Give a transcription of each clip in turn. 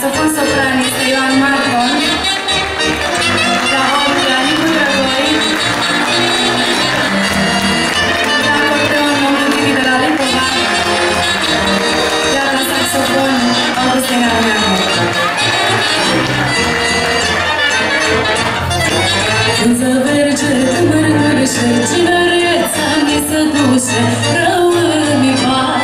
saxofon sopran este Ioan Marcon, la organ Nicu Dragoi, la acordeon Moldovii de la Lepova, la saxofon Augustin Armeanu. Când să verge, când mărgărește, cine reța mi se duce, rău mi pare,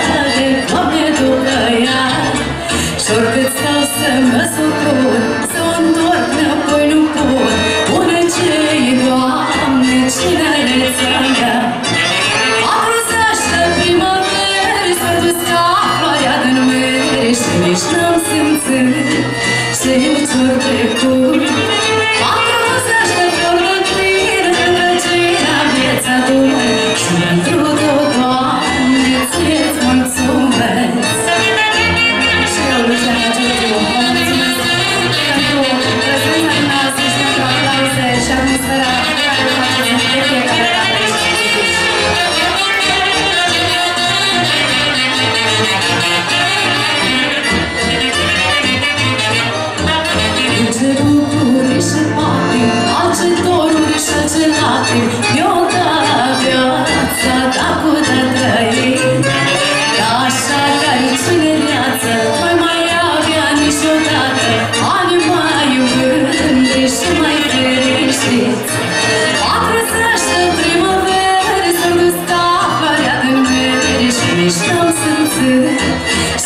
Nici n-am simțit Și mi-o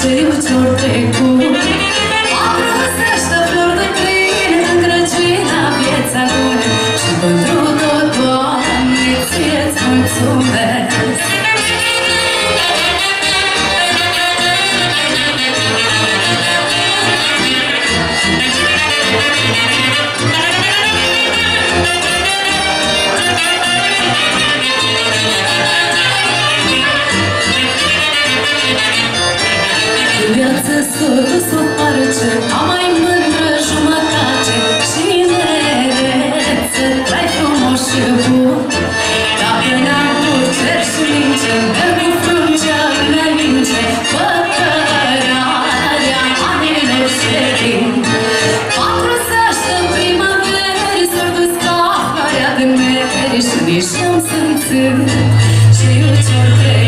say what's on 生死只有交待。